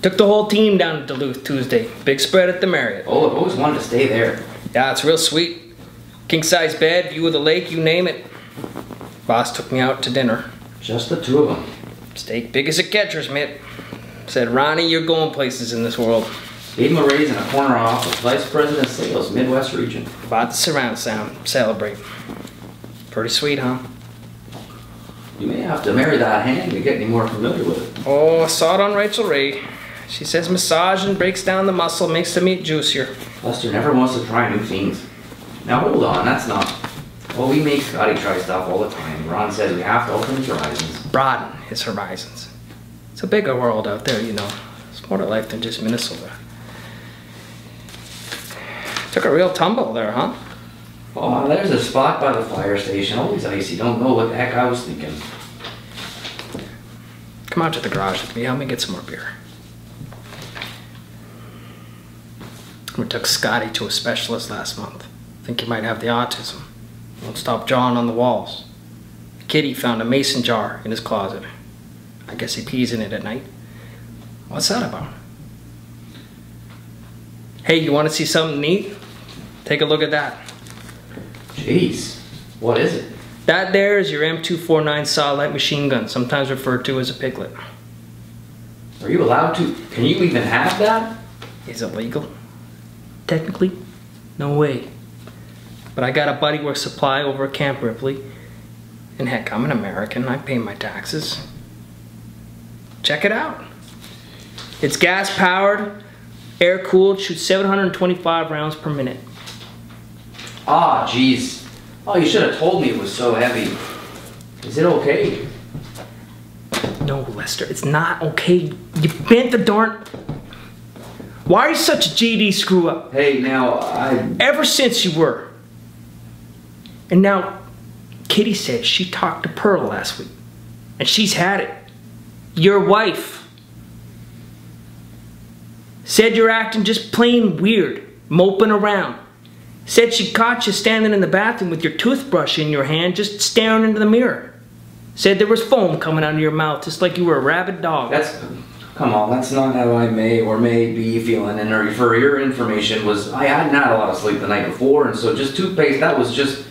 Took the whole team down to Duluth Tuesday. Big spread at the Marriott. Oh, I've always wanted to stay there. Yeah, it's real sweet. King size bed, view of the lake, you name it. Boss took me out to dinner. Just the two of them. Steak big as a catcher's mitt. Said, Ronny, you're going places in this world. Gave him a raise in a corner office, vice president of sales, Midwest region. About the surround sound. Celebrate. Pretty sweet, huh? You may have to marry that hand to get any more familiar with it. Oh, I saw it on Rachael Ray. She says massaging breaks down the muscle, makes the meat juicier. Lester never wants to try new things. Now hold on, that's not. Well, we make Scotty try stuff all the time. Ron says we have to open his horizons. Broaden his horizons. It's a bigger world out there, you know. It's more to life than just Minnesota. Took a real tumble there, huh? Oh, there's a spot by the fire station. Always icy. Don't know what the heck I was thinking. Come out to the garage with me. Help me get some more beer. We took Scotty to a specialist last month. Think he might have the autism. Won't stop jawing on the walls. Kitty found a mason jar in his closet. I guess he pees in it at night. What's that about? Hey, you want to see something neat? Take a look at that. Jeez, what is it? That there is your M249 solid machine gun, sometimes referred to as a piglet. Are you allowed to? Can you even have that? Is it legal? Technically, no way. But I got a buddy work supply over at Camp Ripley. And heck, I'm an American. I pay my taxes. Check it out. It's gas powered, air cooled, shoots 725 rounds per minute. Ah, jeez. Oh, you should have told me it was so heavy. Is it okay? No, Lester, it's not okay. You bent the darn. Why are you such a GD screw up? Hey, now, I. Ever since you were. And now, Kitty said she talked to Pearl last week. And she's had it. Your wife. Said you're acting just plain weird, moping around. Said she caught you standing in the bathroom with your toothbrush in your hand, just staring into the mirror. Said there was foam coming out of your mouth, just like you were a rabid dog. That's. Come on, that's not how I may or may be feeling. And for your information, was I hadn't had a lot of sleep the night before, and so just toothpaste, that was just.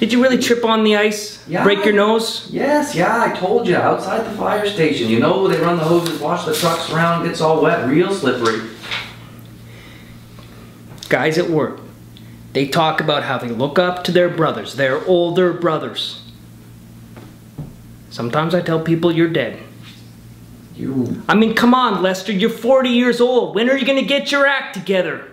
Did you really trip on the ice? Yeah. Break your nose? Yes, yeah, I told you, outside the fire station. You know, they run the hoses, wash the trucks around, gets all wet, real slippery. Guys at work, they talk about how they look up to their brothers, their older brothers. Sometimes I tell people you're dead. You. I mean, come on, Lester, you're 40 years old. When are you gonna get your act together?